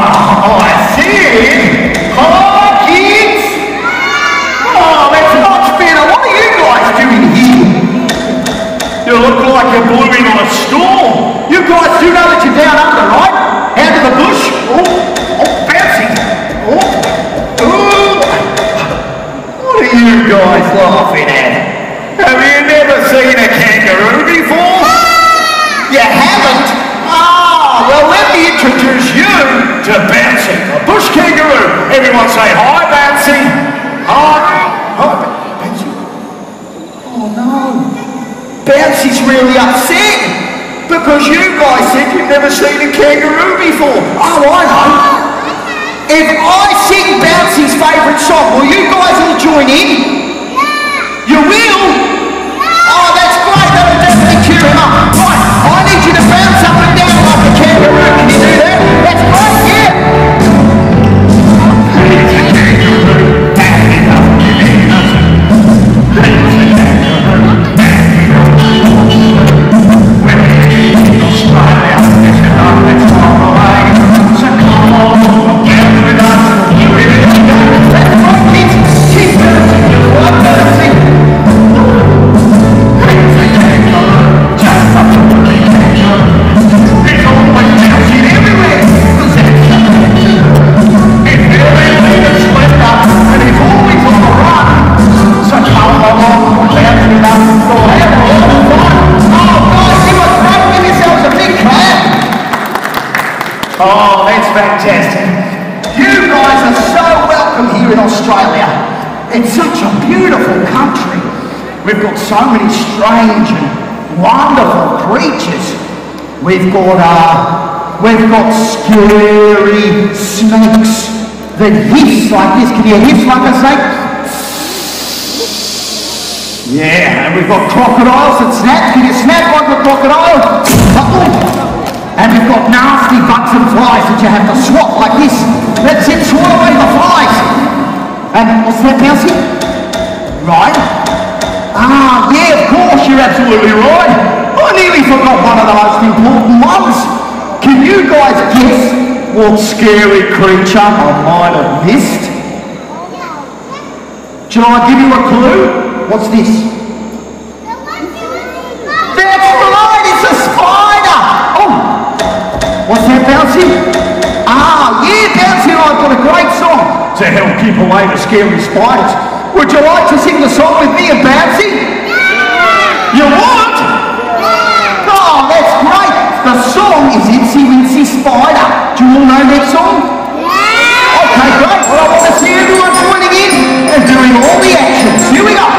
Oh, I see. Hi, kids. Oh, that's much better. What are you guys doing here? You look like you're blooming on a storm. You guys do know that you're down under, right? Out of the bush. Oh, oh. Oh, oh. What are you guys laughing at? Really upset because you guys said you've never seen a kangaroo before. Oh, I know. If I sing Bouncy's favourite song, will you guys all join in? Yeah. You will? So many strange and wonderful creatures. We've got uh, we've got scary snakes that hiss like this. Can you hiss like a snake? Yeah, and we've got crocodiles that snap. Can you snap like a crocodile? And we've got nasty bugs and flies that you have to swat like this. That's it, swat away the flies. And what's that, Bouncy? Right? Ah, yeah, of course, you're absolutely right. I nearly forgot one of the most important ones. Can you guys guess what scary creature I might have missed? Shall I give you a clue? What's this? That's right, it's a spider! Oh, what's that, Bouncy? Ah, yeah, Bouncy and I've got a great song to help keep away the scary spiders. Would you like to sing the song with me and Bouncy? You want? Oh, that's great. The song is Itsy Wincy Spider. Do you all know that song? Yeah. Okay, great. Well, I want to see everyone joining in and doing all the actions. Here we go.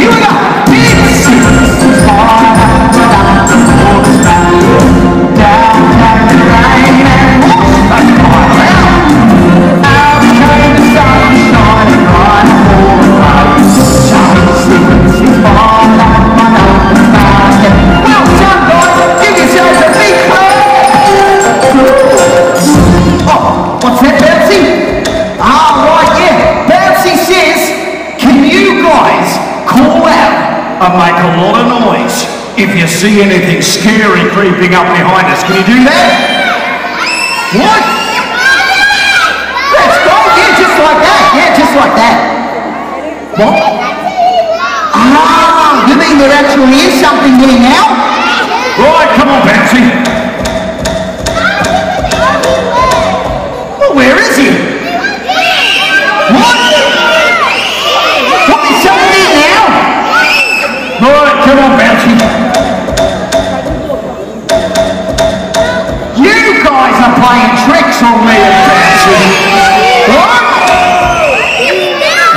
Try again. Here and make a lot of noise if you see anything scary creeping up behind us? Can you do that? What? That's great, yeah, just like that. Yeah, just like that. What? Ah, you mean there actually is something here now? Right, come on, Bouncy. Well, where is he? on me and dance. What?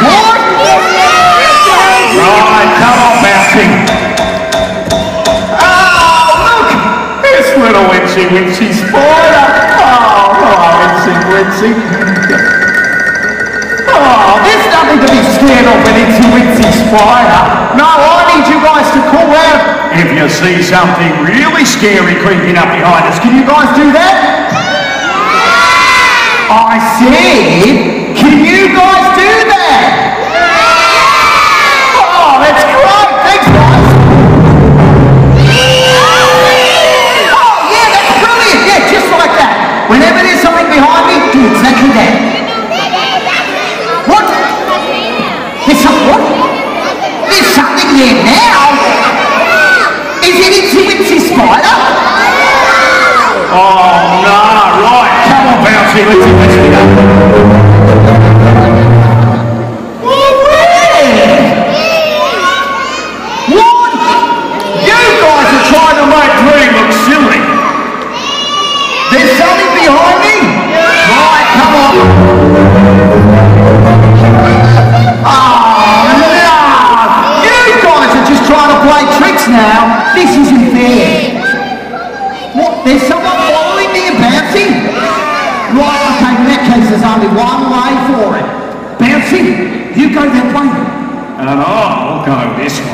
What? All right, come on, Mousy. Ah, oh, look, it's little Winchy Winchy's father. Oh, Winchy Winchy. Oh, there's nothing to be scared of when it's Witsy's fire. Now I need you guys to call out if you see something really scary creeping up behind us. Can you guys do that? did, can you guys do that? now. This isn't fair. What? There's someone following me and bouncing? Right, okay, in that case, there's only one way for it. Bouncing, you go that way. And I'll go this way.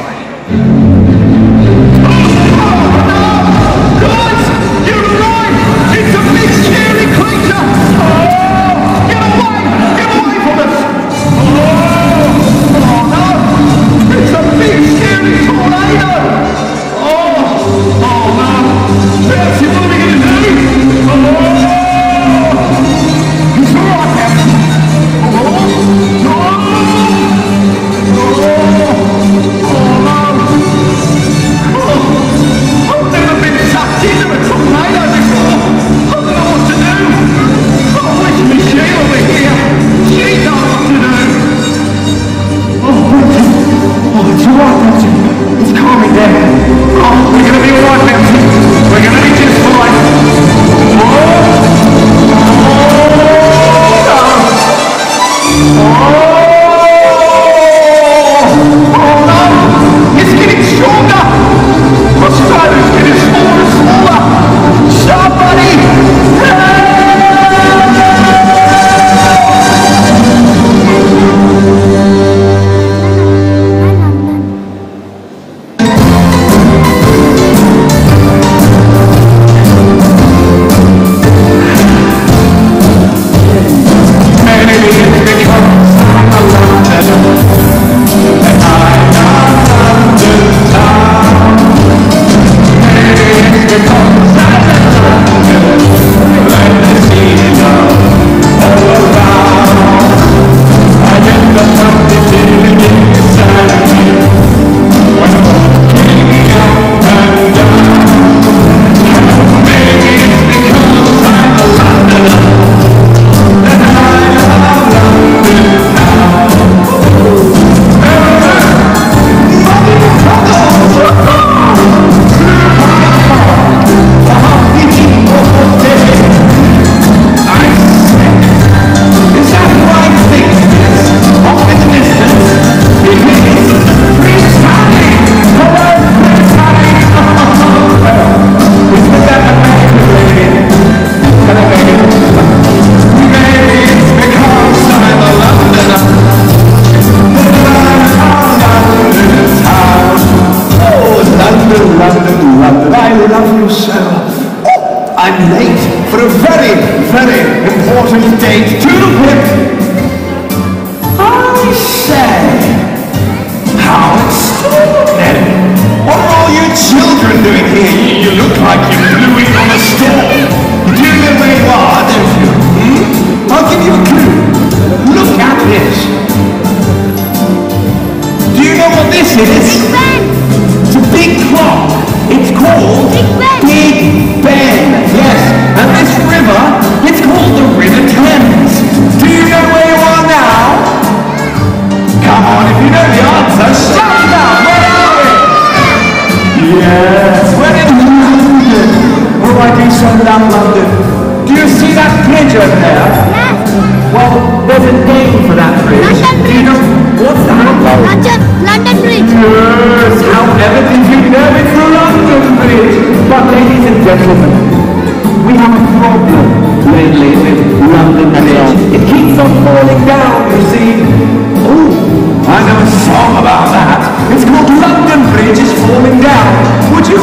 really nothing. It keeps on falling down, you see. Ooh, I know a song about that. It's called London Bridge is Falling Down. Would you,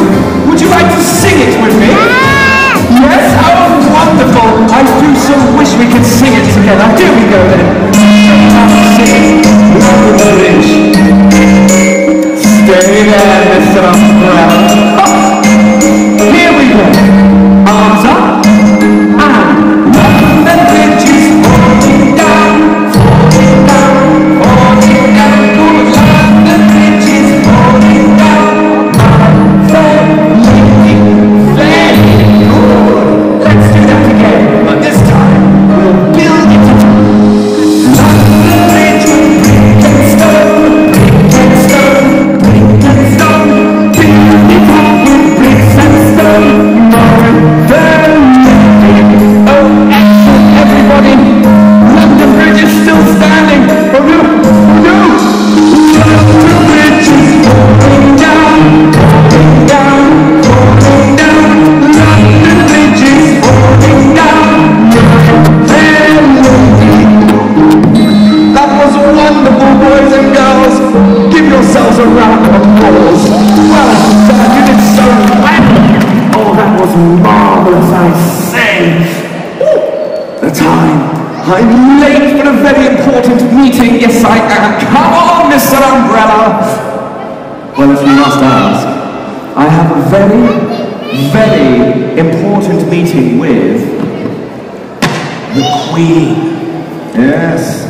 would you like to sing it with me? Yes? Oh, wonderful. I do so wish we could sing it together. Here we go then. London Bridge. Stay there, Mr. Umbrella. Oh, here we go. Meeting with the Queen. Yes.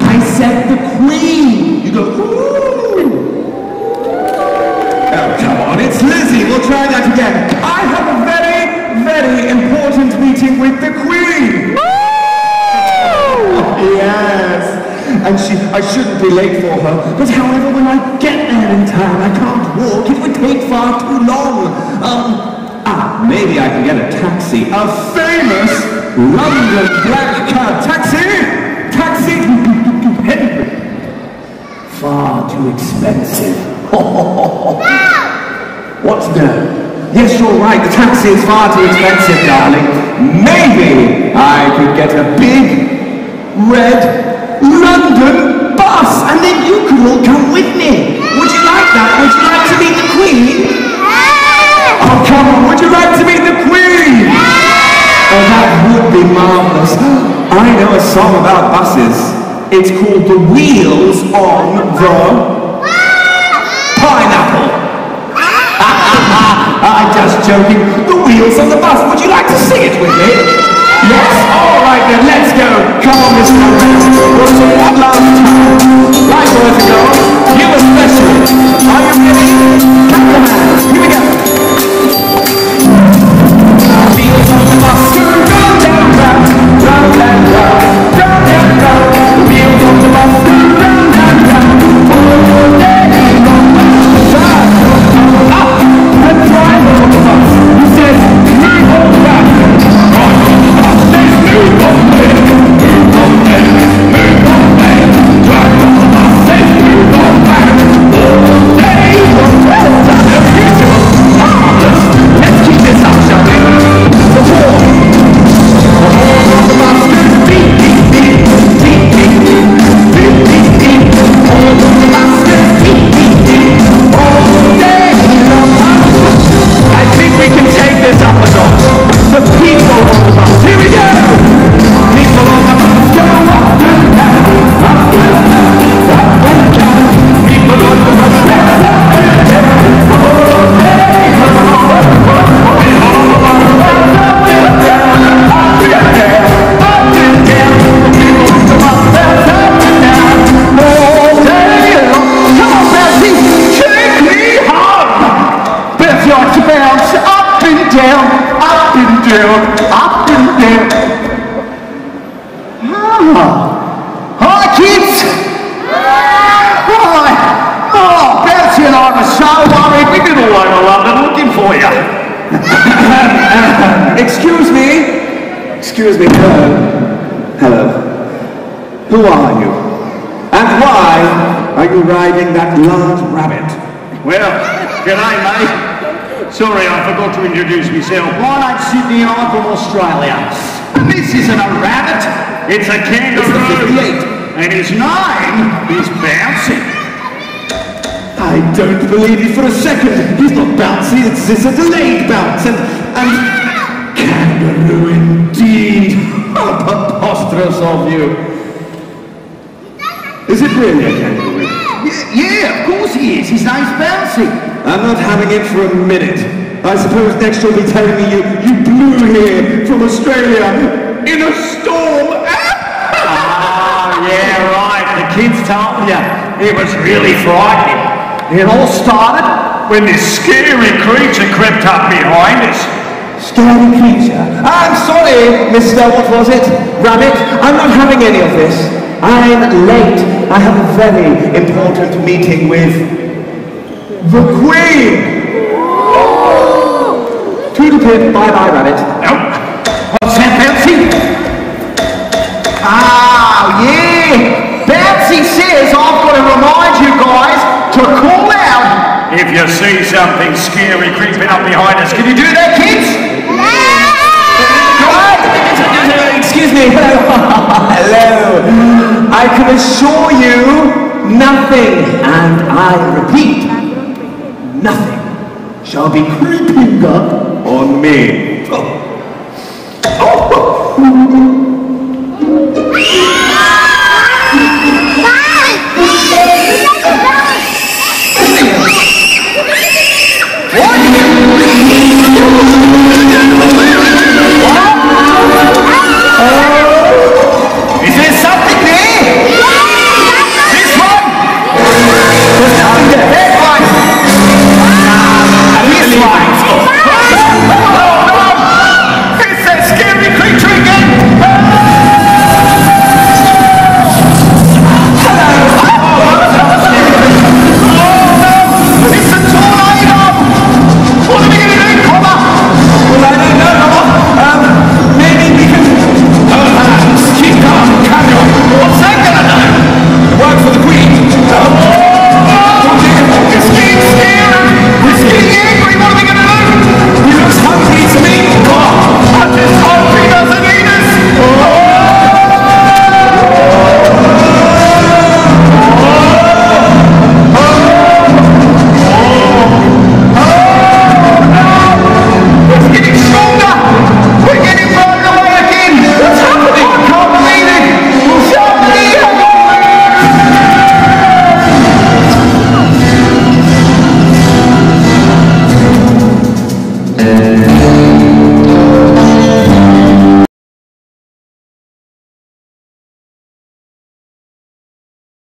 I said the Queen. You go, ooh. Oh, come on, it's Lizzie. We'll try that again. I have a very, very important meeting with the Queen. yes. And she, I shouldn't be late for her. But however, when I get there in time, I can't walk. It would take far too long. Um, maybe I can get a taxi. A famous London black cab taxi. Taxi Henry. Far too expensive. What's no? Yes, you're right. The taxi is far too expensive, darling. Maybe I could get a big red London bus, and then you could all come with me. Would you like that? Would you like to meet the Queen? Come on. Would you like to meet the Queen? Oh, that would be marvelous. I know a song about buses. It's called The Wheels on the Pineapple. I'm just joking. The wheels on the bus. Would you like to sing it with me? Yes? All right then, let's go. Come on, Mr. Lopez. We'll one last time. Boys and Betsy and I were so worried. We've been all over London looking for you. Excuse me. Excuse me. Hello. Hello. Who are you? And why are you riding that large rabbit? Well, g'day, mate. Sorry, I forgot to introduce myself. My name's Sydney and I'm from Australia. This isn't a rabbit. It's a kangaroo. It's the 58. And his name is Bouncy. I don't believe you for a second. He's not bouncy, it's, it's a delayed bounce. And, and kangaroo indeed. How preposterous of you. Is it really a kangaroo? Yeah, yeah, of course he is. His name's Bouncy. I'm not having it for a minute. I suppose next you'll be telling me you, you blew here from Australia in a storm. Ah, yeah, right. The kids told you. It was really frightening. It all started when this scary creature crept up behind us. Scary creature. I'm sorry, Mr. What was it? Rabbit. I'm not having any of this. I'm late. I have a very important meeting with the Queen. Toodlepip, bye bye, Rabbit. Nope. What's that, Bouncy? Ah, yeah. Bouncy says I've got to remind you guys to call you see something scary creeping up behind us. Can you do that, kids? Excuse me. Hello. I can assure you nothing, and I repeat, nothing shall be creeping up on me. Oh. oh.